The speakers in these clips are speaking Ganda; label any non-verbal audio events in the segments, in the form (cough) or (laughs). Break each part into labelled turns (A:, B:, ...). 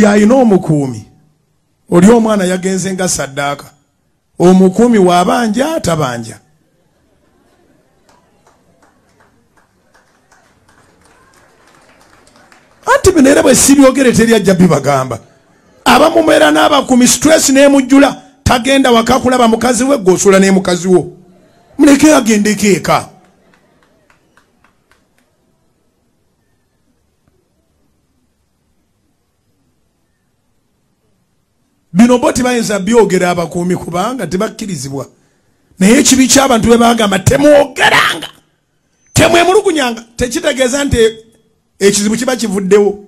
A: buli ayina omukuumi oli omwana yagenze nga saddaaka omukuumi waabanja atabanja. Anti bino era bwe sibyogere teryajja bibagamba. Abamumeera n'abakuumi stress n'emujjula tagenda waka kulaba mukazi we gosula ne mukazi wo. Muleke agendeko eka bino bo tebayinza byogera abakuumi kubanga tebakkirizibwa naye ekibi ky'abantu bwe bagamba temwogeranga. Temwemulugunyanga. Tekitegeeza nti ekizibu kiba kivuddewo.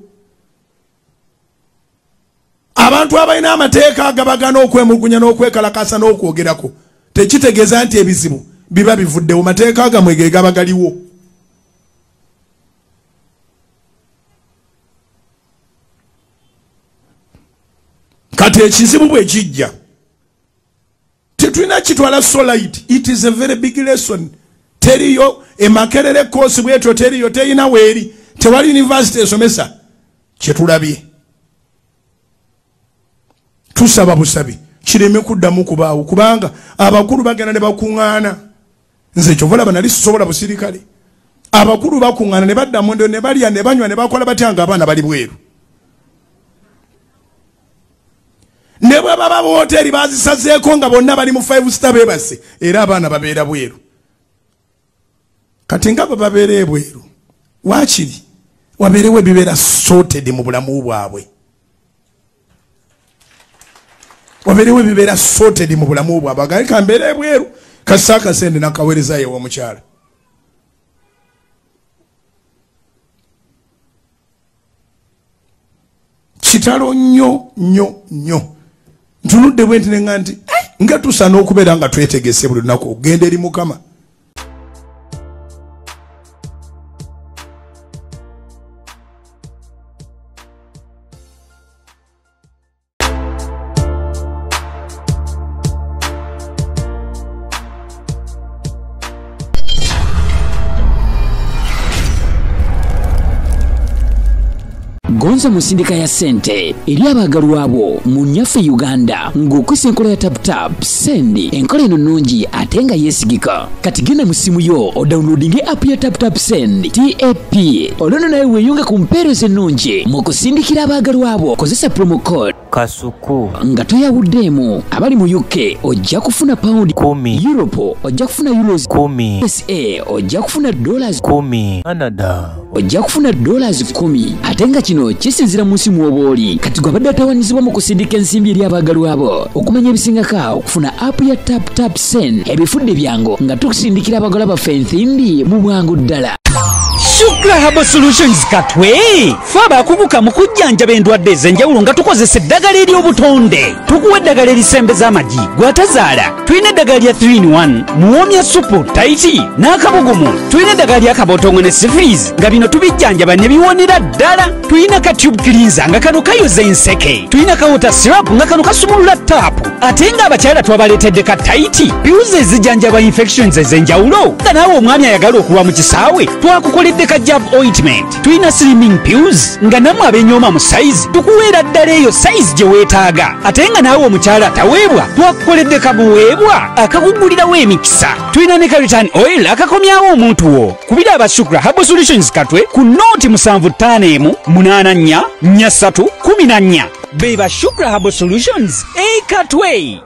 A: Abantu abalina amateeka agabagana okwemulugunya n'okwekalakasa n'okwogerako tekitegeeza nti ebizibu biba bivuddewo. Mateeka gamwe ge gaba galiwo kati ekizibu bwe kijja. Tetulina kitwala solite. It is a very big lesson. Teriyo emakerere koosi bwetyo teriyo terina weeri. Tewali univesity esomesa. Kyetulabye. Tusaba busabi kireme kuddamu kubaawo. Kubanga abakulu bagenda ne bakuŋŋaana. Nze kyovalaba nali sisobola busirikale. Abakulu bakuŋŋaana ne badda mundo ne balya ne banywa ne bakola batya nga abaana bali bweru ne bwe baba boteeri bazisazeeko nga bonna bali mu five star bebase era abaana babeera bweru. Kati nga bwe babeera ebweru waakiri? Wabeerewo ebibeera sorted mu bulamu bwabwe. Wabeerewo ebibeera sorted mu bulamu bwabwe. Agali kambeera ebweru kasa akasente nakaweereza yewa omukyala kitalo nnyo nnyo nnyo ntunudde bwe nti nenga nti "Eh, nga tusaana okubeera nga twetegese buli lunaku okugenda eri mukama
B: mu nsindika ya ssente eri abaagalwa abo mu nnyaffe uganda. Ng'okwisa enkola ya taputap sendi enkola eno nnungi ate nga yeesigika. Kati genda mu simu yo odawunulodinge app ya taputap send tap olwono nawe weeyunga ku mpeereza ennungi mu kusindikira abaagalwa abo. Kozesa promo code
C: kasuku.
B: Nga toyawuddeemu abali mu uk ojja kufuna pawundi
C: Kumi.
B: europe ojja kufuna euros.
C: Kumi.
B: Usa ojja kufuna dollars.
C: Kumi. Canada.
B: Ojja kufuna dollars 1 ate nga kino kisinzira mu nsi mw'oba oli kati gwe abadde atawaanyizibwa mu kusindika ensimbi eri abaagalwa abo okumanya ebisingaka okufuna app ya tap tap sen ebifudde byangu nga tukusindikira abagala baffe ensimbi mu bwangu ddala
D: shukra haba solutions katwe fe abakubuka mu kujjanjaba endwadde ez'enjawulo nga tukozesa eddagala ery'obutonde. Tukuwa eddagala erisembeza amagi gwatazaala tulina eddagala lya 3in1 muwomya supu taiti n'akabugumu. Tulina eddagala lya kabotongo ne sifilis nga bino tubijjanjaba ne biwonera ddala. Tulina ka tube cleanser nga kano kayoza enseke. Tulina ka water syrup nga kano kasumulula taapu ate nga abakyala twabaleetedde ka taiti piuzi ezijjanjaba infections ez'enjawulo nga naawe omwami ayagala okulwa mu kisaawe twakukoledde ka jab ointment. Tulina slimming pills. Nga nammwe abenyooma mu sayizi tukuweera ddala eyo sayizi gye weetaaga. Ate nga naawe omukyala ataweebwa twakukoledde kabuweebwa akakugulirawo emikisa. Tulina ne ka return oil akakomyawo omuntu wo. Kubira aba shukra habo solutions katwe ku nooti 754 84 43 14 beba shukra habo solutions ekatwe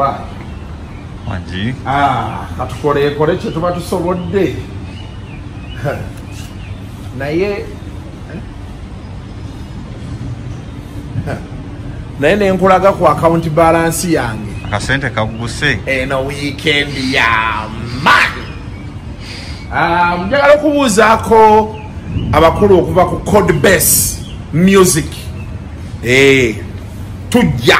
E: Ah, katukoleekole kye tuba tusobodde (laughs) (laughs) naye naye nenkulaga ku akawunti balansi yange.
F: Akasente kagguse
E: eno wiikendi ya maani Ah, njagala okubuuzaako abakulu okuva ku code base music. Eh, tujja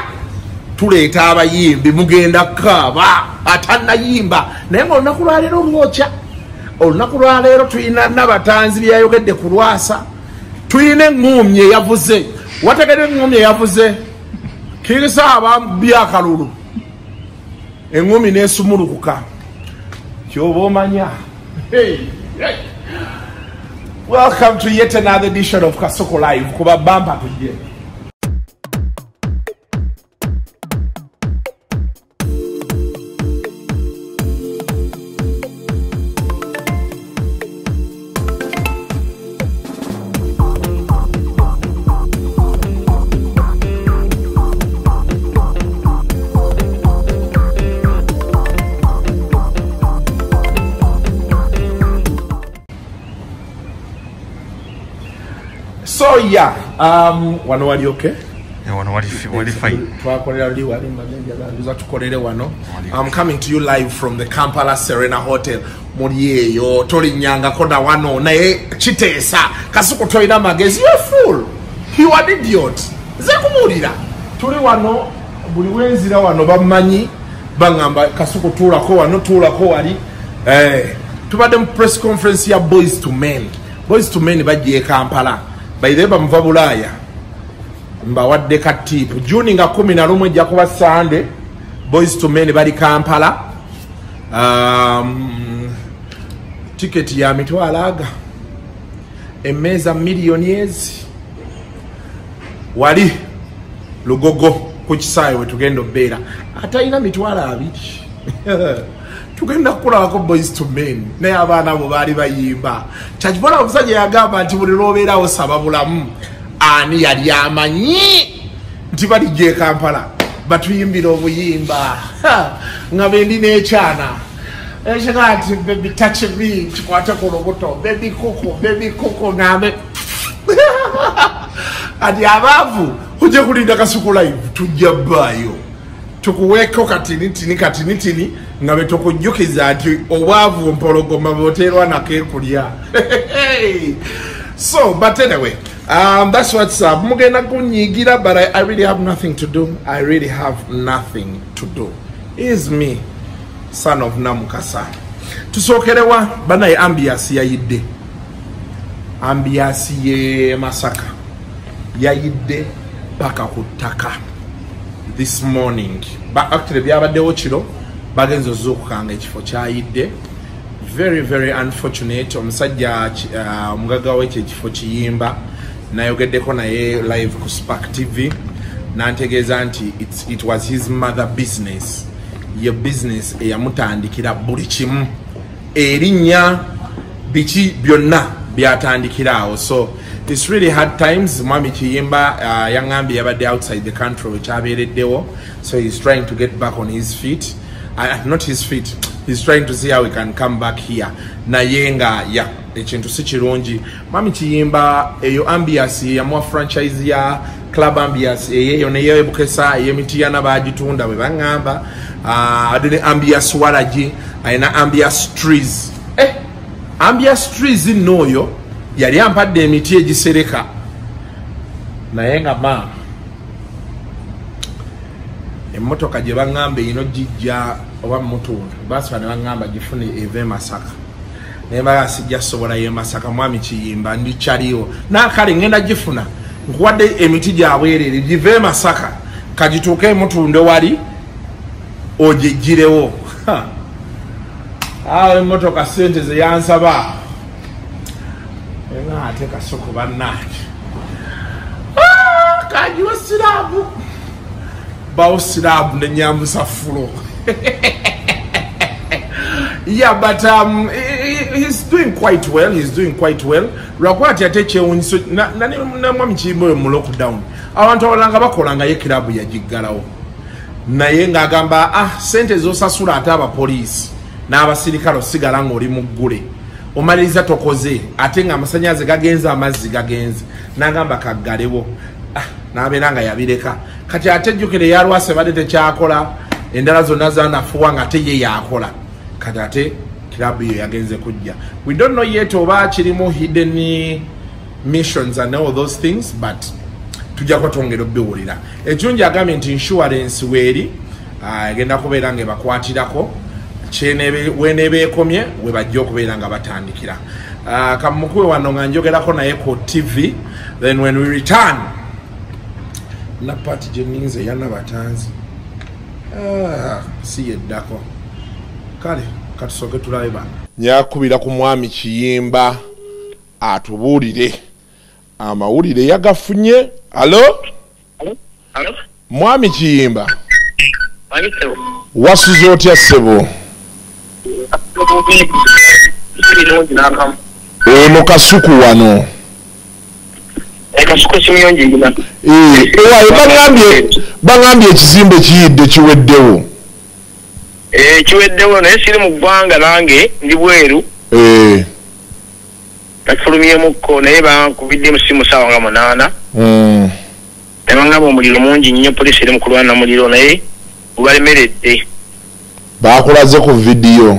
E: tuleeta abayimbi mugenda kaaba atanayimba naye nga olunaku lwaleero lwokya olunaku lwaleero tulina nabatanzi byayogedde ku lwasa. Tulina eŋŋumyi eyavuze wategedde eŋŋumyi eyavuze kirisaaba byakalulu eŋŋumi nesumulukuka. Kyoba omanya? Welcome to yet another edition of kasoko live. Kuba bampa tujje so yeah um, wano wali okay?
F: Wano wali wali fine.
E: Twakolera luli wali mbanza tukolere wano. I'm coming to you live from the kampala serena hotel. Muli eyo tolinnyangako na wano naye kiteesa kasuku tolina magezi you fool. You an idiot. Nze kumuwulira tuli wano buli wenzira wano bamumanyi baŋŋamba kasuku tuulako wano tuulako wali. Eh, tubadde mu press conference ya boys to men. Boys to men bajja e kampala baire bamuva bulaaya mbawadde ka tipu juni nga 11 ejja kuba sande boys to men bali kampala. Um, tiketi ya mitwalo aga. Emmeeza miliyoni ezi wali lugogo ku kisaawe wetugenda obeera. Atalina mitwalo abiri (laughs) tugenda kukulabako boys to men naye abaana abo baali bayimba. Kyakibola omusajja yagamba nti buli lwobeerawo saba bulamu ani yali amanyi? Nti balijja e kampala batuyimbira obuyimba. Nga bendi n'ekyana. Ekiga nti bebi tachibi kikwate ku lubuto bebi kuku bebi kuku ngambe (laughs) ati abaavu ojja kulinda kasuku live tujja bbaayo tukuweeko katinitini katinitini nga betukujjukiza nti obwavu mpologoma bwoterwa nakekulya (laughs) so but anyway um, that's what's up. Mugenda kunyigira but I, i really have nothing to do. I really have nothing to do. Is me son of namukasa. Tusookerewa banaye ambiasi yayidde ambiasi ye masaka. Yayidde paka ku ttaka this morning. Actually byabaddewo kiro bagenza ozuukukanga ekifo kyayidde. Very very unfortunate. Omusajja uh, omugagga wekyo ekifo kiyimba nayogeddeko naye live ku spark tv nantegeeza nti it was his mother business. Ye business eyamutandikira buli kimu. Erinnya biki byonna byatandikiraawo. So its really hard times. Mwami kiyimba uh, yaŋambye yabadde outside the country wekyabeereddewo so he's trying to get back on his feet. Uh, not his feet. He's trying to see how he can come back here. Naye nga ya ekintu si kirungi. Mwami kiyimba eyo ambias yamuwa franchise ya club ambias eyeyo neyebukesa ey'emitiyana bagitunda bwe baŋŋamba uh, ade ne ambias waragi ayina ambias trees. Eh, ambias trees nno oyo yali ampadde emiti egisereka. Naye nga maama emmotoka gye baŋŋamba ino gijja oba mutunda basiba ne baŋŋamba gifune eva emasaka naye baa sijja sobolayo emasaka mwami kiyimba ndikyaliwo nakale ŋŋenda gifuna nkuwadde emiti gyabwerere give emasaka kagituuke emutunde wali ogyegirewo awo emmotoka sente zeyansaba nga ate kasoko bannange. Kanjiwa siraamu bawo siraamu nenyambusa fulo yeah but um, he- he- he's doing quite well he's doing quite well. Lwakuba ati ate ekyewunyiso namwami kiyimba oyo mu lockdown. Abantu abalala nga bakolangayo kirabu yagiggalawo naye ng'agamba ah sente zosasula ate abapoliisi n'abasirikale osigala ng'oli mu ggule omaliriza tokoze ate nga amasanyaze gagenze amazzi gagenze. Nagamba kaggalewo. Ah, nabeera nga yabireka. Kati ate ejjukire yalwase badde tekyakola endala zonna zanafuwa nga ate ye yakola. Kati ate kirabu yo yagenze kujja. We don't know yet oba kirimu hidden missions and all those things but tujja kuba twongera obiwulira ekirungi agambye nti insurance weeri ah, egenda kubeera nga ebakwatirako kyenebe- weneeba ekomye we bajja okubeera nga batandikira. Ah, kamukube wano nga njogerako naye ku tv then when we return na pati gyeninze yanabatanzi Ah, si yeddako. Kale katusooke tulabe bano. Nyakubira ku mwami kiyimba atubuulire. Amawulire yagafunye. Alo mwami kiyimba. Wasuze otya ssebo
G: Birungi n'akamu.
E: eno kasuku wano. Eh, ewaye baŋambye ekizimbe kiyidde kiweddewo.
G: Eh, kiweddewo naye siri mu ggwanga nange ndi bweru.
E: Eh,
G: nafulumyemukko naye bankubiddemu simu saawa nga munaana.
E: Mm,
G: ne bangamba omuliro mungi nnyo poliisi eri mu kulwana muliro naye gubalemeredde
E: bakulaze ku vidiyo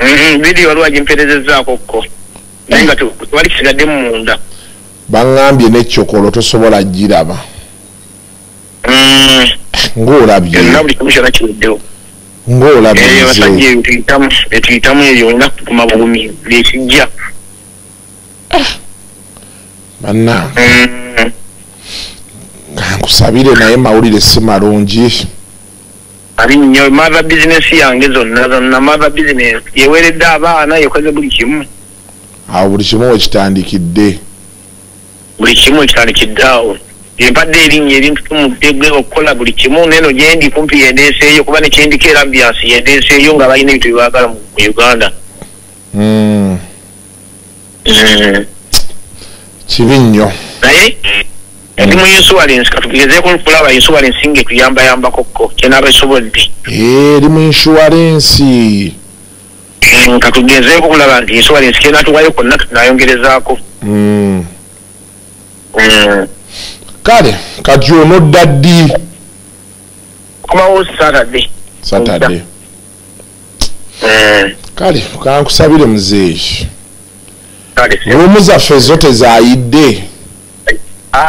G: Mhm, vidiyo waliwo agimpeerezezzaako kko. Naye nga tewali kisigaddemu munda.
E: Baŋambye nekyokolo tosobola giraba.
G: Mm,
E: ng'olabye.
G: Yonna buli kimu kyonna kiweddewo.
E: Ng'olabye
G: Eh, tuyitamu etuyitamu ebyo olina kukuma bugumi byekijja
E: bannange
G: Mm,
E: nkusabire naye mawulire si malungi
G: ali nnyo mava bizinesi yange zonna zonna mava bizinesi yeweredde abaana yekoze buli kimu.
E: Awo buli kimu wekitandikidde
G: buli kimu ekitandikiddeawo empadde erinnya erintumudde okukola buli kimu neno gyendi kumpi yendeeseeyo kuba nekyendiko era ambiansi yendeeseeyo nga balina ebintu byebaagala mu uganda.
E: Mm,
G: Mm.
E: kibi nnyo.
G: Naye ndi mu insurance katugezeeko kulaba insurance nga etuyambayambakokko kyenaaba esobodde
E: Eh, eri mu
G: Mm, katugezeeko kulaba nti insurance kyenatuwayo konna tunayongerezaako
E: Mm,
G: Mm.
E: kale kati onodda ddi?
G: Komawo saturday.
E: Satadde
G: Mm.
E: kale kankusabire muzeeyi.
G: Kale
E: ruumu zaffe zo tezayidde.
G: Ah,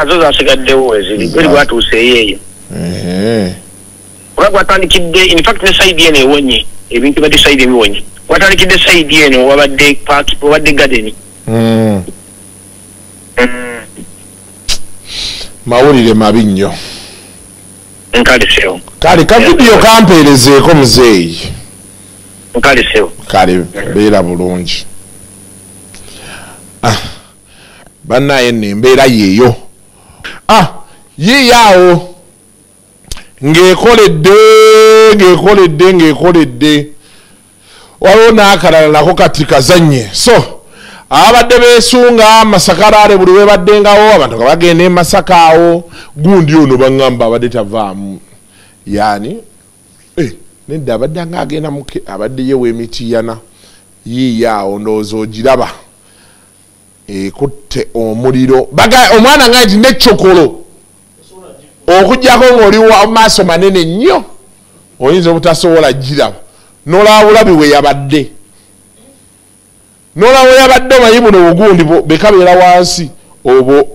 G: zo zasigaddewo eziri gweri gwatuuseeyo eyo
E: Ehe.
G: oba gwatandikidde infact ne saidi eno ewonye ebintu badde saidi ebiwonye gwatandikidde saidi eno wabadde park wabadde garden.
E: Mm, mawulire mabi nnyo
G: nkalesewo
E: kale kavidiyo kampeerezeeko muzeeyi
G: nkalesewo
E: kale beera bulungi. Ah, bannaye nno embeera yeeyo ah yiiyaawo ng'ekoledde ng'ekoledde ng'ekoledde waliwo n'akalala nako kati kazanye so abadde beesunga masakalaale buli webaddengawo abantu nga bagenda e masaka awo gundi ono baŋŋamba abadde tavaamu. Yaani Eh, nedda abadde nga agenda muke abaddeyo w'emitiyana yiiyo awo ndowooza ogiraba ekutte omuliro. Omwana nga nti nekyokolo okugjako ngaoli maaso manene nnyo oyinza obutasobola giraba nolaba bulabi we yabadde. Nolaba we yabadde omanyi buno obugundi bu- bekabeera wansi obwo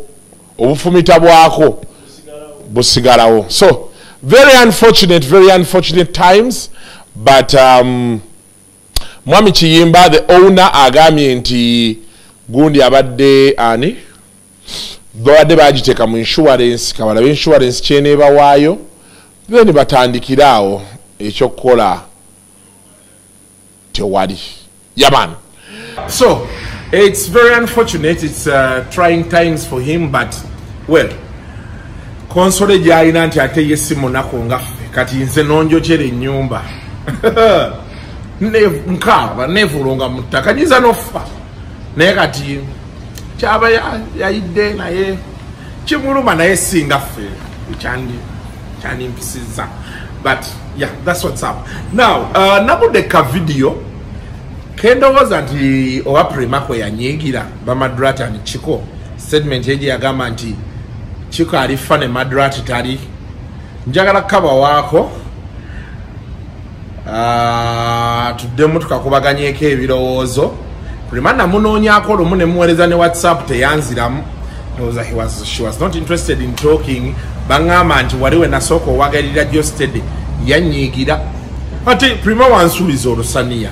E: obufumita bwako busigalawo. So very unfortunate very unfortunate times but um, mwami kiyimba the owner agambye nti gundi abadde ani? Babadde bagiteeka mu insurance kabalabe insurance kyeneebawaayo then batandikire awo ekyokukola tewali. Yaman so it's very unfortunate it's uh, trying times for him but well konsole gyalina nti ate ye si munaku ngaffe kati nze nonjokyera ennyumba. (laughs) Nkaaba neevulunga mu ttaka nyiza nofa naye kati kyaba ya- yayidde naye kimuluma naye singaffe kyandi kyandimpisiza but yeah that's what's up. Now uh, nabudde ka video kendowooza nti owa primako yanyiigira bamadratan kiko statement gye yagamba nti kiko alifa ne madrat tali. Njagala kukabawaako Ah, tuddemu tukakubaganyeko ebirowoozo prima namunoonyako lumu nemuweereza ne whatsapp teyanziramu. Ndowooza she was not interested in talking. Baŋŋamba nti wali we nasooka owagalira jostede yanyiigira. Ate prima wansuubiza olusaniya.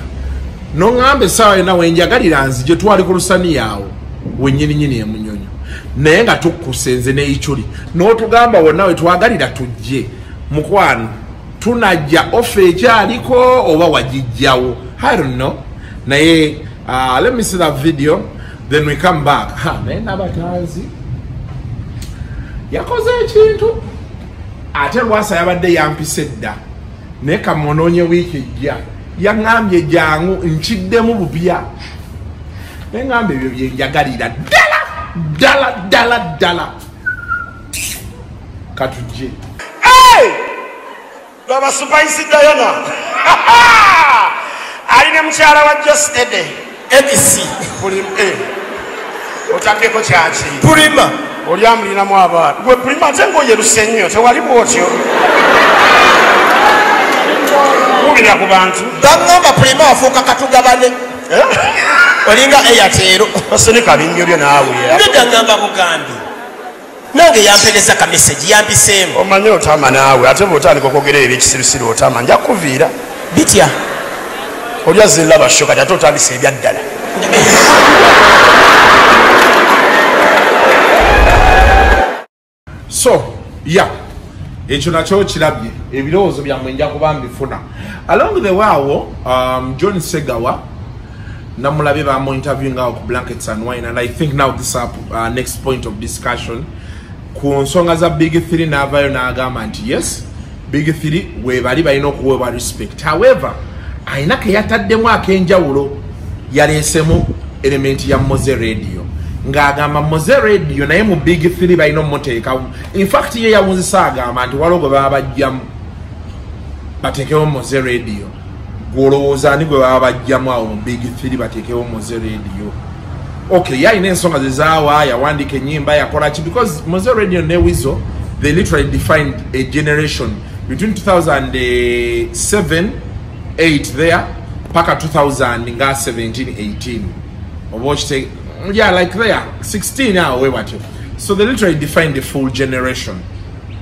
E: Noŋŋamba essaawa yonna wenjagalira nzije twali ku lusaniya awo. Wenyininyini emunyonyo naye nga tukkuse nze neyikyuli n'otugamba wonna we twagalira tujje. Mukwano tunajja ofe ekyaliko oba wagijjawo i don't know. Naye uh, let me see that video then we come back. Ha, naye nabatanzi yakoze ekintu. Ate lwasa yabadde yampisa edda naye kamunoonye wiiki ejja yaŋŋambye jangu nkiddemu bupya naye ŋŋamba ebyo byenjagalira ddala ddala ddala ddala katujje
H: lwaba supaisi dayana. (laughs) Alina mukyala wa jos ede edc otaddeko kyaki? Pulima. Oli amulinamu abaana gwe pulima ate ngaoyeruse nnyo tewali bwotyo. Wulira ku bantu.
I: Baŋŋamba pulima wafuuka katugabane. Olinga eyatero
H: basinika binnyo byo naawe.
I: Nedda ŋŋamba bugambi nange yampereza ka meseji yambiseemu.
H: Omanye otama naawe ate bwotandika okwogera ebyekisirusiru otama nja kuviira.
I: Bitya
H: oli azirira basho kati ate otandisa ebyaddala.
E: So ya ekyo nakyo kirabye ebirowoozo byammwe nja kuba mbifuna. Along the way awo um, john segawa namulabye bamu interview ngawo ku blankets and wine and i think now this up uh, next point of discussion. Ku nsonga za big 3 n'avaayo n'agamba nti yes big 3 webali balina okuweebwa respect. However ayina keyataddemu ak'enjawulo yaleesemu elementi ya moze radio. Ng'agamba moze radio naye mu big 3 balina omuteekamu infact ye yawunzisa agamba nti waliwo gwe baba bajjamu. Bateekewo moze radio. Gwolowooza ani gwe baba bajjamu awo mu big 3 bateekewo moze radio? Okay yalina ensonga zezaawa yawandiika enyimba yakolaki because moze radio ne wizo they literally defined a generation between 2007 8 there paka 2000 nga 17 18 oba okite yeah like there 16 awo we batyo so they literally defined the full generation.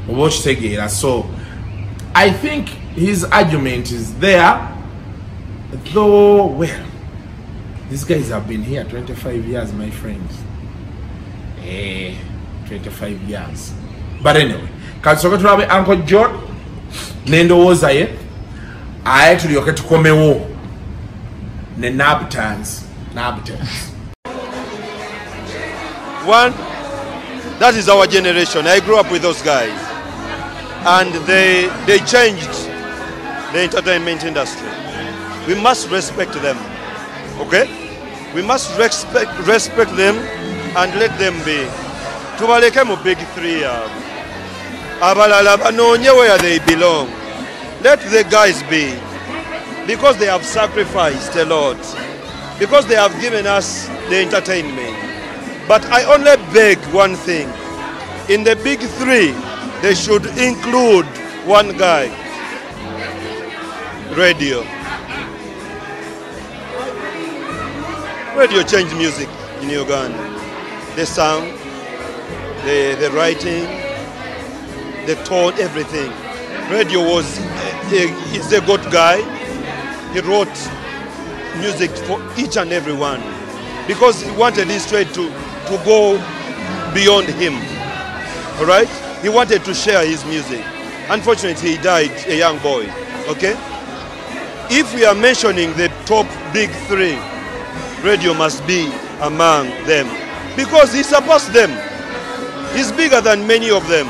E: Oba okitegeera so i think his argument is there though well these guys have been here 25 years my friends. Eh 25 years. But anyway katusoke tulabe uncle john nendowooza ye aye tulyoke tukomewo ne nabtans nabtans
J: One, that is our generation. I grew up with those guys. And they, they changed the entertainment industry. We must respect them. Okay? We must respect, respect them and let them be. tubaleke mu big three um, abalala banoonye where they belong let the guys be because they have sacrificed a lot because they have given us the entertainment but I only beg one thing. In the big three, they should include one guy. Radio. Radio changed music in Uganda. The sound, the, the writing, the tone, everything. Radio was, uh, is a good guy. He wrote music for each and every one because he wanted his trade to, to go beyond him. All right? He wanted to share his music. Unfortunately, he died a young boy. Okay? If we are mentioning the top big three, radio must be among them because he supports them. He's bigger than many of them.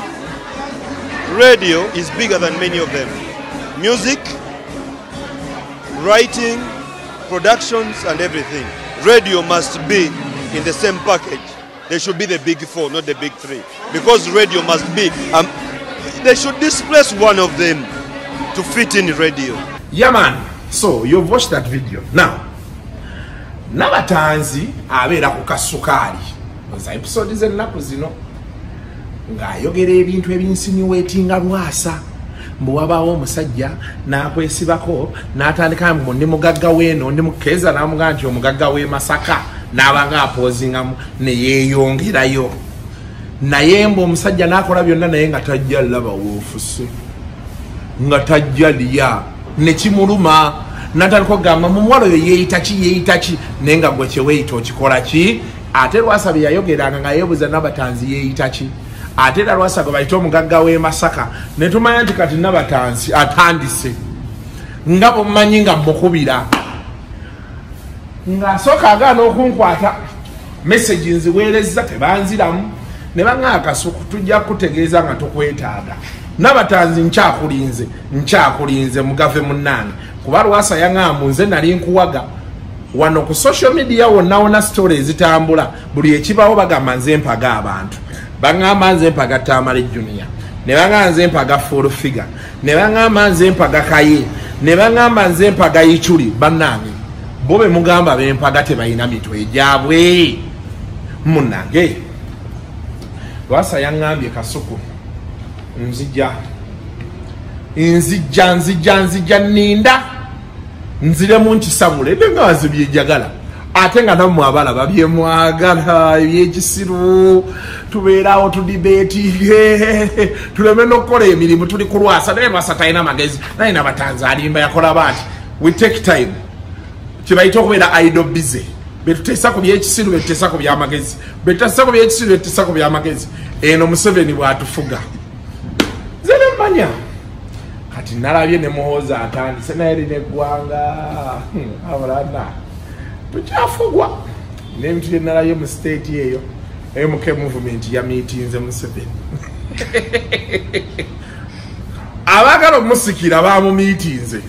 J: Radio is bigger than many of them. Music, writing, productions, and everything. Radio must be in the same package. They should be the big four, not the big three. Because radio must be, um, they should displace one of them to fit in radio.
E: yeah man so you've watched that video now nabatanzi abeera ku kasukaali oza episode z'ennaku zino ng'ayogera ebintu ebinsinuweetinga lwasa mbu wabaawo omusajja n'akwesibako n'atandika mbu ndi mugagga weeno ndi mukeeza n'amugaa nti omugagga w'e masaka n'abanga apoozingamu ne yeeyongerayo. Naye mbu omusajja n'akola byonna naye nga tajja laba woofuse nga tajja lya nekimuluma natandika okugamba mumuwala oyo yeeyita ki yeeyita ki? Naye nga gwe kyeweeyita okikola ki? Ate lwasa bye yayogeranga nga yeebuza nabatanzi yeeyita ki ate era lwasa gwe bayite omugagga w'e masaka ne tumanya nti kati nabatanzi atandise nga bwemumanyi nga mukubira ng'asooka agaana okunkwata meseji nziweerezza tebanziramu ne baŋa akasuku tujja kutegeeza nga tukwetaaga. Nabatanzi nkyakulinze nkyakulinze mugave munnange kuba lwasa yaŋambu nze nali nkuwaga. Wano ku social media wonna wona story ezitambula buli ekibawo bagamba nze mpaga abantu baŋamba nze mpaga tamale junia ne baŋamba nze mpaga full figure ne baŋamba nze mpaga kaye. Ne baŋamba nze mpaga ichuli bannange. Bo be mugamba bempaga tebalina mitwe gyabwe. Munnange. Lwasa yaŋambye kasuku. Nzija. Nzija nzija nzija ninda nziremu nkisamula ebyo nga wazibyejagala ate nga nammwe abalaba byemwagala ebyekisiru tubeerawo tudibeetinge tuleme nokukola emirimu tuli ku lwasa naye lwasa talina magezi naye nabatanza alimba yakola baati we take time. Kibaita okubeera idle busy. Betutesa ku byekisiru betutesa ku byamagezi betutesa ku byekisiru betutesa ku byamagezi eno museveni bwatufuga. Nze nemmanya kati nalabye nemuhooza atandise naye lina eggwanga hmm, abulana tukyafugwa nebintu byenalabye mu state eyo mk movement yamitinze museveni. (laughs) Abaagala omusikira bamumitinze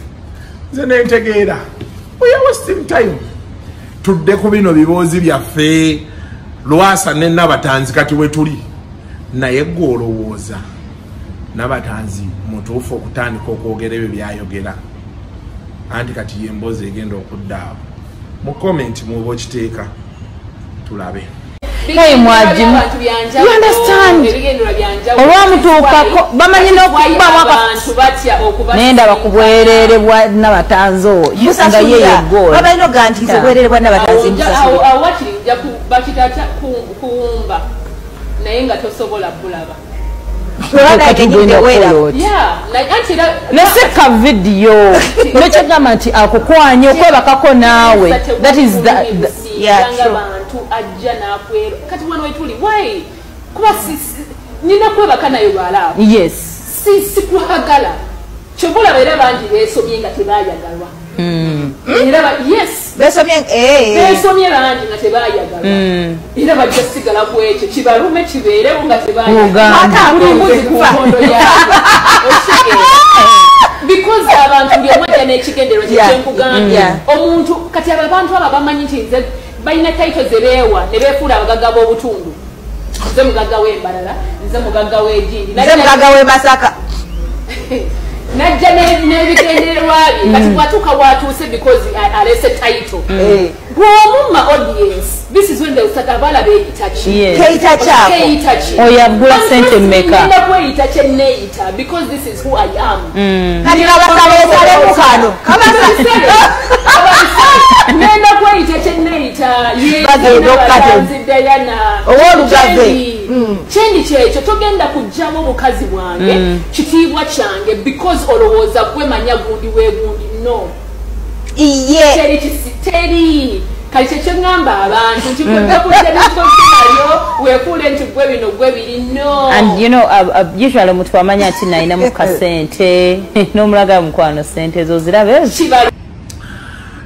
E: nze nentegeera weare wasting time. Tudde ku bino biboozi byaffe. Lwasa ne nabatanzi kati wetuli naye gwe olowooza. Nabatanzi mutuufu okutandika okwogera ebyo byayogera. Anti kati yemboozi egenda okuddaawo mu komenti muba okiteeka tulabe.
K: Hey mwajimu olwamutuukako bamanyi n'okubamu nenda bakubwerere bwa nabatanzi oyo nga ye yegoolabalina oga nti obwerere bwa nabatanzi
L: bakitata kuwumba naye nga tosobola bulaba
K: neseka vidiyo nekyagamba nti akukwanya okwebakako naawe that is
L: ajja nakwera kati wano wetuli wai kuba nina kwebaka nayo lwalaabo
K: yes.
L: Sikwagala kyobulaba era bangi besomye nga tebayagalwa besomye bangi nga tebayagalwa era bajja sigala ku ekyo kibalume kibeerewo nga tebayagalwabulimbuzi ku nkondo yaabwe because abantu buli omu ajja n'ekigendero kyekyenkugambye omuntu kati abo abantu abo bamanyi nti nze balina taito zebeewa ne beefuula abagagga b'obutundu. Nze mugagga w'embalala nze mugagga w'egindi
K: nze mugagga w'e masaka (laughs)
L: najja n'ebigendererwa bye kati bwatuuka bwatuuse because alese taito bw'omumma audience this is when they start abala beeyita ki?
K: Keeyita kyako oyo agula sente mmeka
L: ngenda kweyita kyenneeyita because this is who i am.
K: Kati kabasalesalemu kano.
L: ngenda kweyita (laughs) kyenneeyita yenabatanziddayana
K: owolugave
L: kyendi kyekyo togenda kugjamu obukazi bwange kitiibwa kyange because olowooza gwemanya gundi wegundi no. Teri kali kyekyoŋŋamba abantu nti gwekakuddanikokinalyo weekuule nti gwe bino gwe biri no.
K: And you know uh, uh, usually omuntu amanya nti nayinamu kasente (laughs) (laughs) n'omulaga mukwano sente ezo zirabe.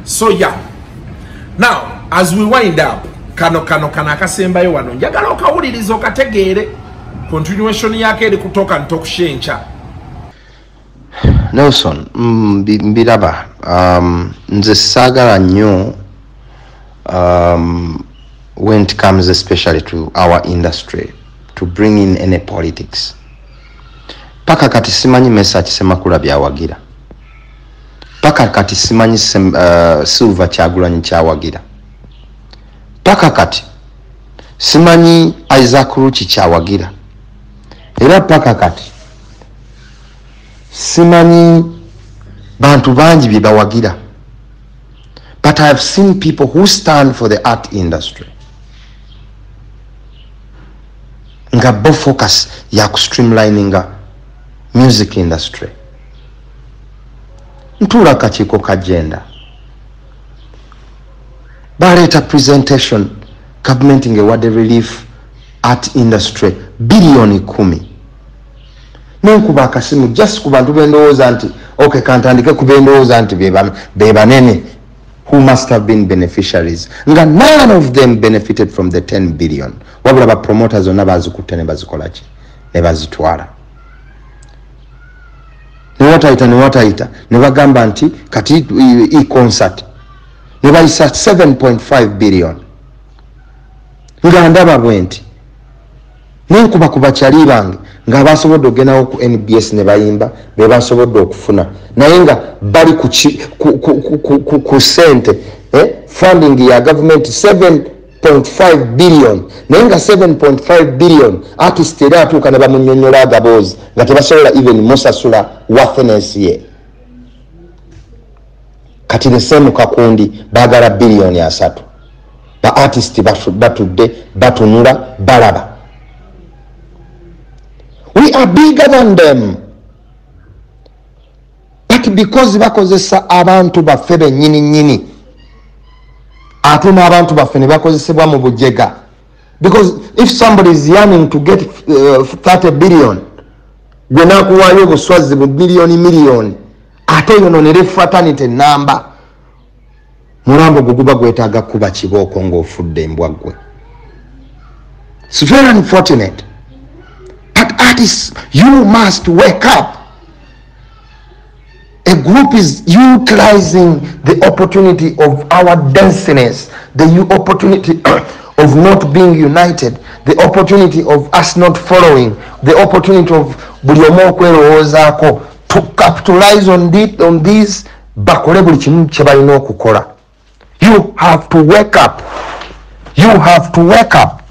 E: So yeah. Now as we wind up kano kano kano akasembayo wano. Njagala okawuliriza okategeere continuation yako eri kutoka ntokushenca
M: nelson mbiraba um, nze saagala nnyo um, when it comes especially to our industry to bring in any politics. Paka kati simanyi mesa kisemakula byawagira. Paka kati simanyi uh, silver kyagulanyi kyawagira paka kati. Simanyi isaac ruki kyawagira. Era paka kati. Simanyi bantu bangi bye bawagira. But i have seen people who stand for the art industry. Nga bo focus yakustreamlininga music industry. Ntuula kakiiko ka genda baleeta presentation government ingewade relief art industry biliyoni kumi. Nenkuba akasimu just ku bantu bendowooza nti ok kantandike ku bendowooza nti be banene. Who must have been beneficiaries? Nga none of them benefited from the 10 billion. Wabula bapromota zonna bazikutta ne bazikolaki ne bazitwala. Newatayita newatayita ne bagamba nti kati econcert ne bayisa 7.5 billion nga ndaba bwe nti nenkuba ku bakyali bange nga basobodde okugendawo ku nbs ne bayimba be basobodde okufuna. Naye nga bali ku sente eh, funding ya government 7.5 billion. Naye nga 7.5 billion artist era atuuka ne bamunyonyola agaboozi nga tebasobola even musasula wathenes ye kati nesemu kakundi bagala biliyoni asatu ba artist batudde batunula balaba. We are bigger than them. But because bakozesa abantu baffe benyini nyini ate n'abantu baffe ne bakozesebwa mu bujega. Because if somebody is yearning to get uh, 30 billion gwe nakuwaayo obuswazi bu miliyoni miliyoni ate yononere fraternity namba mulambo gwe guba gwetaaga kuba kibooko ng'ofudde embwaggwe its very unfortunate. But artists you must wake up. A group is utilizing the opportunity of our denseness the opportunity (clears throat) of not being united the opportunity of us not following the opportunity of buli omu okwerowoozaako capitalize on, the, on these bakole buli kimu kye you have to wake up. You have to wake up.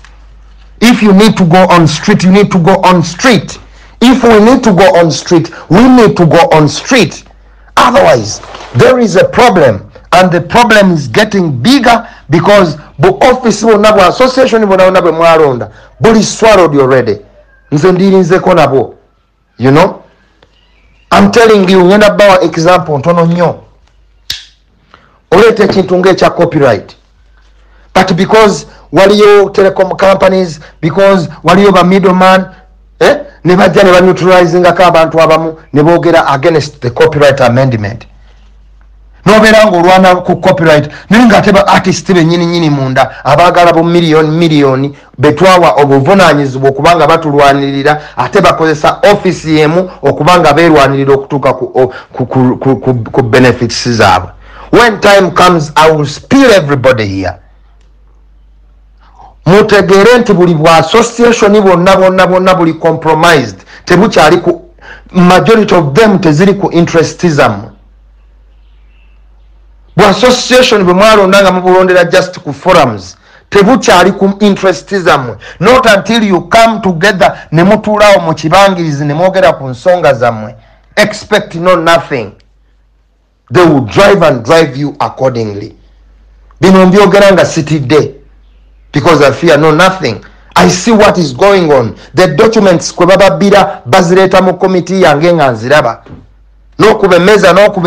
M: If you need to go on street you need to go on street. If we need to go on street we need to go on street. Otherwise there is a problem and the problem is getting bigger because bu office bwonna bwa association bwonna bwe mwalonda buli swallowed already. Nze ndirinzeko nabo you know i'm telling you ngenda bawa example ntono nnyo oleeta ekintu ngaekya copyright but because waliyo telecom companies because waliyo ba middleman eh? ne bajja ne baneutralizingako abantu abamu ne boogera against the copyright amendment nobeera ngaolwana ku copyright naye ngaate ba artist benyini nyini munda abaagala bu miliyoni miliyoni betwawa obuvunanyizibwa okubanga batulwanirira ate bakozesa offisi emu okubanga beerwanirira okutuuka ku, ku, ku, ku, ku, ku benefits zaabwe. When time comes i will spill everybody here. Mutegeere nti buli bwa association bonna bonna bonna buli compromised tebukyali ku majority of them teziri ku interest zammwe bwe association bwe mwalonda nga mubulondera just ku forums tebukyali ku interest zammwe not until you come together ne mutuulawo mu kibangirizi ne mwogera ku nsonga zammwe. Expect no nothing. They will drive and drive you accordingly. Bino mbyogera nga sitidde because i fear no nothing. I see what is going on. The documents kwe bababbira bazireeta mu komiti yange nga nziraba nokuba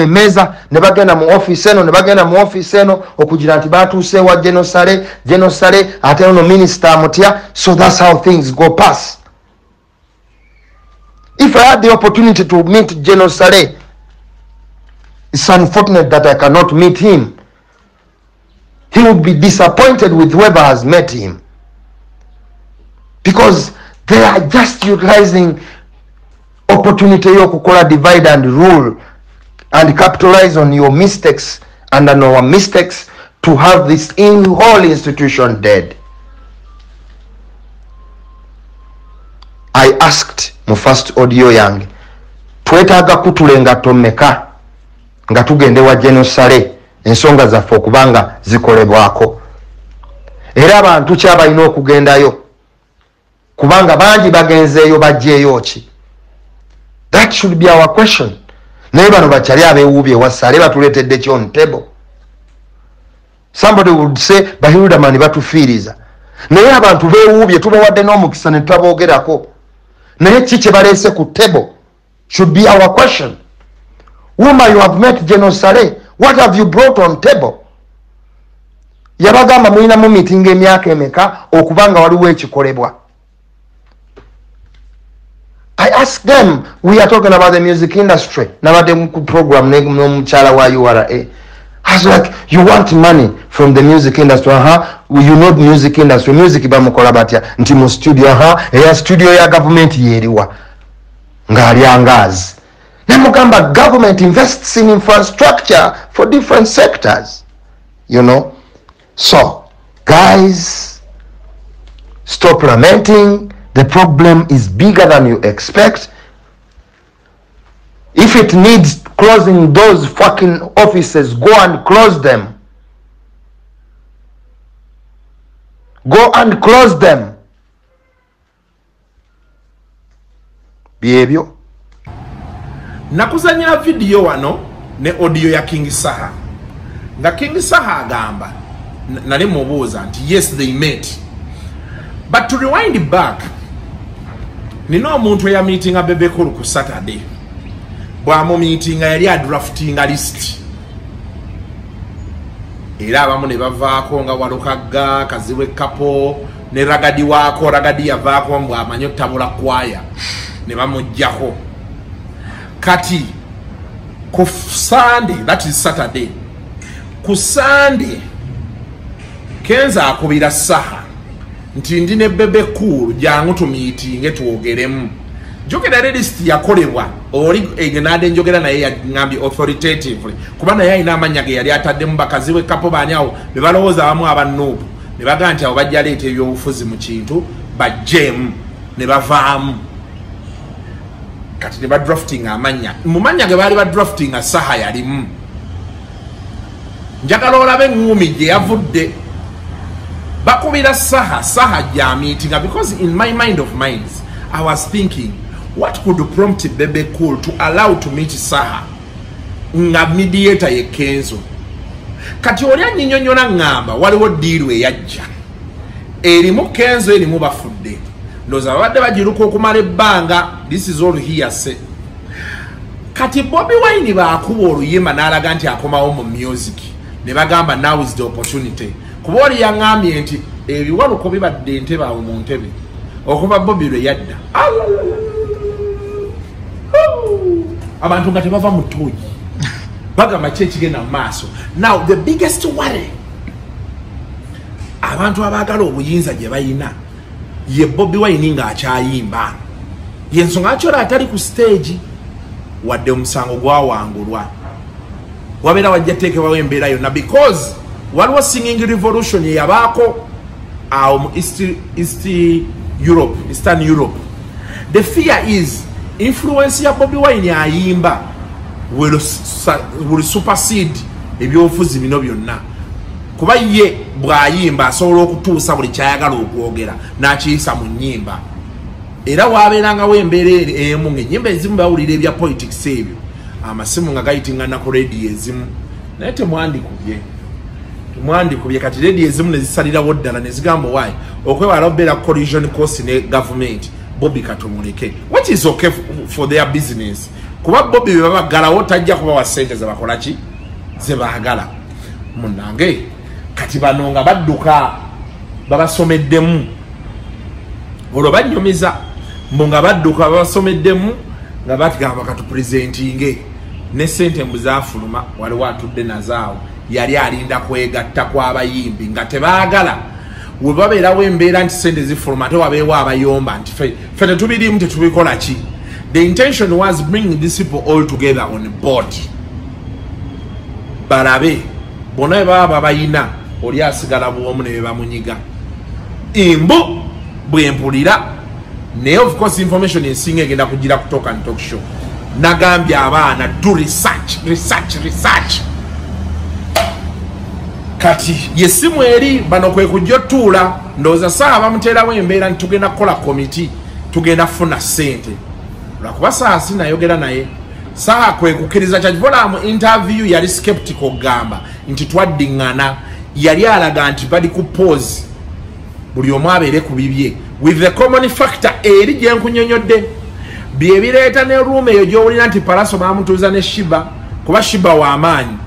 M: emmeeza ne bagenda mu offisi eno ne bagenda mu offisi eno okugira nti batuuse wa genosale genosale ate ono minisita amutya so thats how things go pass. If i had the opportunity to meet genosale it's unfortunate that i cannot meet him. He would be disappointed with whoever has met him. Because they are just utilizing opportunity yokukola divide and rule and capitalize on your mistakes and on our mistakes to have this in whole institution dead. I asked mu first audio yange twetaaga kutula engatto mmeka nga tugende wa genosale ensonga zaffe okubanga zikolebwako. Era abantu kyabalina okugendayo kubanga bangi bagenzeeyo bajjeeyo ki that should be our question? Naye bano bakyali abewuubye wasaale batuleetedde kyon table? Somebody would say bahildamani batufiiriza. Naye abantu bewuubye tubawadde n'omukisa ne tutaboogerako naye ki kye baleese ku table? Should be our question. Woma you have met genosale what have you brought on table? Yabagamba mulinamu mitinga emyaka emeka? Okubanga waliwo ekikolebwa i ask them we are talking about the music industry nabadde ku program n'omukyala wa ura I was like, you want money from the music industry, uh-huh. You know music industry, music bamukola batya nti mu studio, uh-huh. Eya studio ya government yeriwa. Ngali angazi. Namugamba government invests in infrastructure for different sectors. You know? So, guys, stop lamenting. The problem is bigger than you expect. If it needs closing those fucking offices, go and close them. Go and close them. byebyo
E: nakuzanyira video wano ne odiyo ya king saha nga king saha agamba nali nti yes they met but to rewind back nina omuntu eyamiitinga bebekulu ku saturday. Bwamumiitinga yali adraftinga list. Era abamu ne bavaako nga walukagga kaziwe kapo ne ragadi waako ragadi yavaako mbwamanyi otabula kwaya ne bamugjako kati ku sunday that is saturday ku sunday kenza akubira saha nti ndi ne bebe cool jangu tumiitinge twogeremu jogera redist yakolebwa oli egenade njogera naye yagambye authoritatively kuba naye alina amanya ge yali ataddemu bakazi we kapo baani awo be balowooza abamu abanuubu ne bagaa nti abo bajja leeta ebyobufuzi mu kintu bajjeemu ne bavaamu. Kati ne badrafting amanya mu manya ge baali badrafting saha yalimu. Njagala olabe eŋŋumi gye yavudde bakubira saha saha gyamiitinga because in my mind of minds i was thinking what could prompt bebe cool to allow to meet saha? Nga mediator ye kenzo. Kati oli anyinyonyola ŋŋamba waliwo diiru eyajja erimu kenzo erimu bafudde. Ndowooza babadde bagiruka okumala ebbanga this is all hearse kati bobi wine baakuba oluyimba n'alaga nti akomawo mu music. Ne bagamba now is the opportunity kuba oli yaŋŋambye nti ebiwaluko bibadde entebe awo mu ntebe okuva bobi lwe yadda. Abantu nga tebava mu tooyi bagamba ki ekigenda mu maaso? Now the biggest worry abantu abaagala obuyinza gye bayina ye bobi wine ng'akyayimba. Yensonga akyola atali ku stage wadde omusango gwawangulwa. Wabeera wajja teekebwawo embeera yonna because waliwo singing revolution eyabaako awo mu east, europe eastern europe. The fear is influence ya bobi wine ayimba will supersede ebyobufuzi bino byonna. Kuba ye bw'ayimba asobola okutuusa buli kyayagala okwogera n'akiyisa mu nnyimba. Era wabeerangawo embeera emu ngaenyimba ezimu bawulira ebya politics ebyo. Amasimu nga gayitingana ku rediyo ezimu. Naye temwandikubye temwandikubye kati rediyo ezimu nezisalirawo ddala nezigamba waayi okwewala obeera collision cost ne gavumenti bobi katumuleke what is okay for their business? Kuba bobi bebabagalawo tajja kubawa sente zebakolaki zebaagala munange kati bano nga badduka babasomeddemu. Olwo banyumiza mbu nga badduka babasomeddemu nga batigamba katupurezentinge ne sente mbu zafuluma waliwo atudde nazaawo yali alinda kwegatta kw'abayimbi nga tebaagala. We babeerawo embeera nti sente zifuluma ate wabeewo abayomba nti fe tetubirimu tetubikola ki? The intention was bringing these people all together on board. Balabe bonna bwe baba babayina oli asigala bwomu ne bebamunyiga imbu bwempulira naye of course information ensinga egenda kugira kutoka ntok show. Nagambye abaana do research research research kati. Yesimu eri bano kwe kujja otuula ndowooza saawa bamuteerawo embeera nti tugenda kukola komiti tugenda kufuna ssente. Lwakuba saawa sinayogera naye. Saawa kwe kukkiriza kyakivola mu interview yali skeptical okugamba nti twaddiŋŋana. Yali alaga nti bali ku pose buli omu abeere ku bibye. With the common factor eri gyenkunyonyodde byebireeta ne ruuma eyo gyowulira nti palaso bamutuuza ne shiba kuba shiba w'amaanyi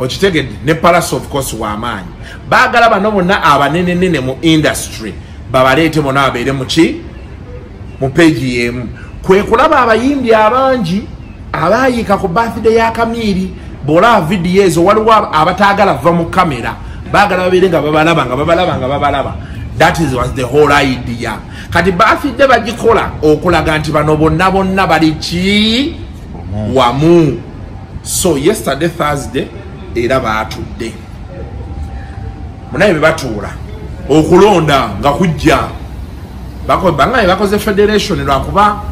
E: okitegedde ne palaso of course w'amaanyi baagala bano bonna abanenenene mu industry babaleete bonna babeere muki mu peegi y'emu kwe kulaba abayimbi abangi abayiika ku birthday ya kamiiri bwolaba vidiyo ezo waliwo abataagala va mu kamera. Baagala babeere nga babalaba nga babalaba nga babalaba. That is was the whole idea. Kati bafidde bagikola okulaga nti bano bonna bonna bali ki? Wamu. So yesterday thursday era batudde. Munaye bebatuula okulonda nga kujja. Bangaye bakoze federation lwakuba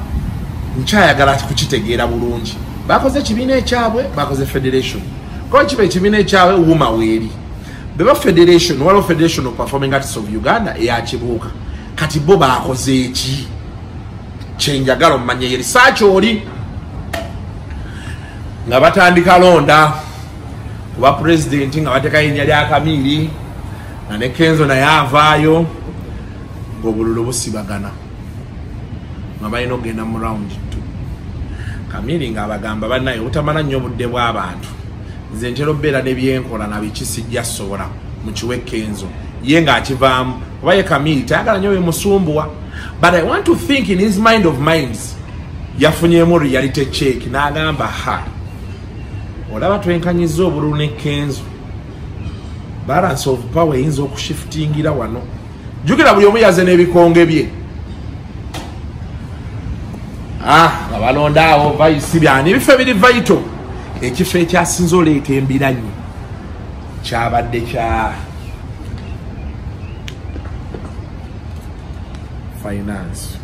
E: nkyayagala kukitegeera bulungi. Bakoze ekibiina ekyabwe bakoze federation. Ko kiba ekibiina ekyabwe wuma weeri. Beba federation waliwo federation of performing artists of uganda eyakibuuka kati bo bakoze eki? Kyenjagala omumanya erisaaki oli? Nga batandika londa kuba pulezidenti nga bateka erinnya lya kamiiri nga ne kenzo naye avaayo ngaobululu busibagana. Nga balina okgenda mu rawundi t kamiiri ngaabagamba bannaye obutamala nnyo obudde bw'abantu nze ntera obeera nebyenkola nabiki sijja sobola mukiwe kenzo. Ye ngaakivaamu oba ye kamiiri tayagala nnyo bemusumbuwa but i want to think in his mind of minds. Yafunyemu reality check n'agamba ha olaba twenkanyiza obululu ne kenzo balance of power eyinza okushiftingira wano. Jukira buli omu yaze n'ebikonge bye. Ah, nga balonda awo vaisi byani? Ebifo ebiri vaito ekifo ekyasinza oleeta embiranyi kyabadde kya finance.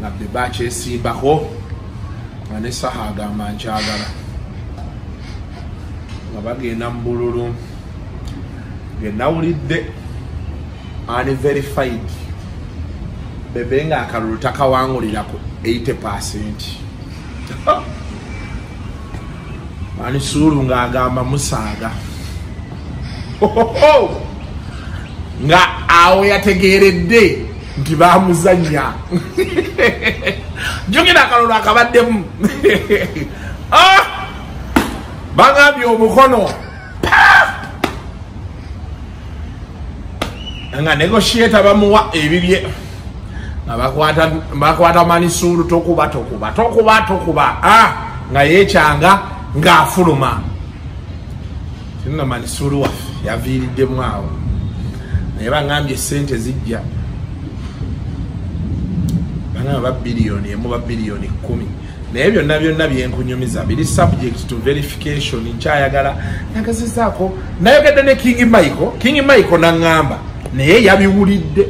E: Nga be bakyesimbako nga ne saha agamba nkyagala nga bagenda mu bululu genawulidde unverified bebe nga akalulu takawangulira ku 80 percent. (laughs) Ani suulu ngaagamba musaaga nga awo yategeredde nti bamuzanya (laughs) jukira akalulu akabaddemu (laughs) Ah! bagambye omukono. Nga negotiata bamuwa ebibye. Nga bakwata manisuulu tokuba tokuba tokuba tokuba. Nga yekyanga ngaafuluma tinna manisuulu waffe yaviiriddemu awo. Naye bagambye esente zijja bagamba ba biliyoni emu ba biliyoni kumi. Naye byonna byonna byenkunyumiza biri subject to verification nkyayagala. Nagazizaako nayogedde ne king michael. King michael naŋŋamba naye yabiwulidde.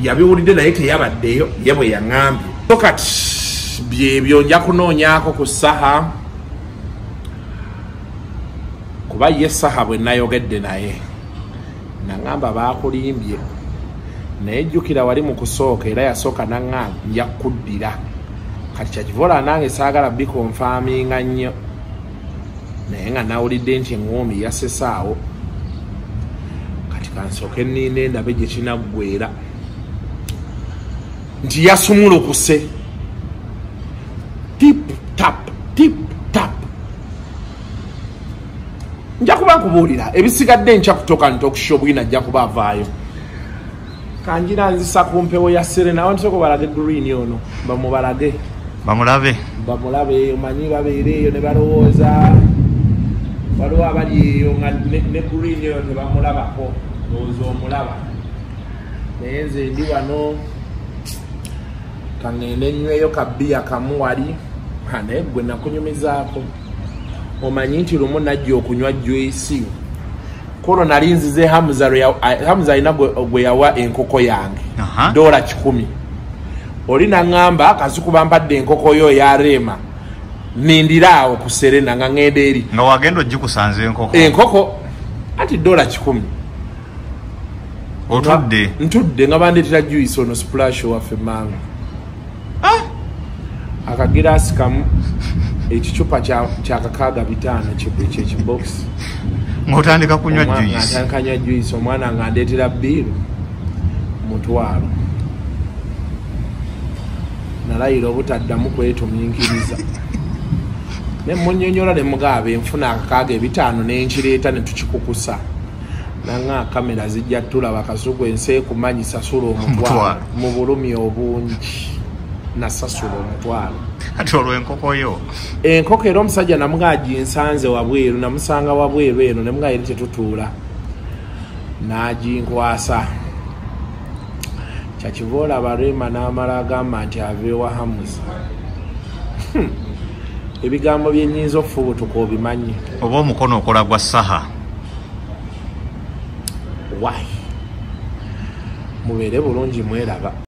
E: Yabiwulidde naye teyabaddeyo ye bwe yaŋŋambye. So kati byebyo nja kunoonyaako ku saha kuba ye saha bwe nayogedde naye. Naŋŋamba bakulimbye naye jjukira wali mu kusooka era yasooka naŋŋamba nja kuddira kati kyakivola nange saagala bikonfaminga nnyo. Naye nga nawulidde nti eŋoomi yasesaawo kati kansooke ninde ndabe gye kinaggwera nti yasumulukuse tip tap tip tap. Nja kuba nkubuulira ebisigadde nkya kutoka ntokusha obwina ajja kuba avaayo kanjira nzisa ku mpewo ya serena. Abantu soko balage green ono bamubalage
F: bamulabe
E: bamulabe omanyi babeere eyo ne balowooza. Waliwo abali eyo nga ne green eyo tebamulabako lowooza omulaba. Naye nze ndi wano. Kaŋŋende nyweyo kabiya kamu wali. Naye gwe nakunyumizaako. Omanyi nti lumu najja okunywa juisi kuno nali nzize hamuza alina gwe yawa enkoko yange dola kikumi. Oli naŋŋamba kazikuba mpadde enkoko yo yareema nindira awo ku serena nga ŋŋenda eri.
F: Nga wagenda ogikusanza enkoko?
E: Enkoko? Anti dola kikumi.
F: Otudde?
E: Ntudde nga bandetera juice ono splash waffe manga akagirasi kamu ekicupa kyakakaaga bitaano kyekibokisi
F: ngaotandika kunywa juice.
E: kanywa juice omwana nga ndeetera biiru mutwalo. Nalayira obutaddamu kwetuminkiriza (laughs) nemunyonyola nemugaaba enfuna akakaaga ebitaano nenkireeta netukikukusa nanga kamera zijja tulaba kasugu ensi ekumanyi sasula omutwalo. Mu bulumi obungi nasasula omutwalo.
F: Ati olwo enkokoyo
E: enkoko era omusajja namugaa ginsanze wabweru namusanga wabweru eno nemugaa yeri tetutuula. N'aginkwasa. Kyakiva olaba rema n'amala agamba nti aveewa hamuzi Hmm. ebigambo byenyinza okufubutuka obimanyi
F: oba omukono okola gwa saha
E: wai mubeere bulungi mweraba